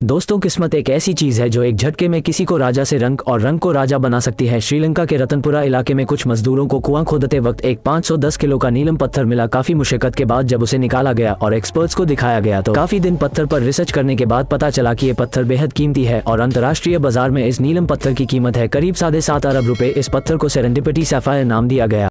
दोस्तों, किस्मत एक ऐसी चीज़ है जो एक झटके में किसी को राजा से रंग और रंग को राजा बना सकती है। श्रीलंका के रतनपुरा इलाके में कुछ मजदूरों को कुआँ खोदते वक्त एक 510 किलो का नीलम पत्थर मिला काफ़ी मुशक्कत के बाद जब उसे निकाला गया और एक्सपर्ट्स को दिखाया गया तो काफ़ी दिन पत्थर पर रिसर्च करने के बाद पता चला की ये पत्थर बेहद कीमती है और अंतर्राष्ट्रीय बाज़ार में इस नीलम पत्थर की कीमत है करीब साढ़े सात अरब रुपए। इस पत्थर को सेरेंडिपिटी सैफायर नाम दिया गया।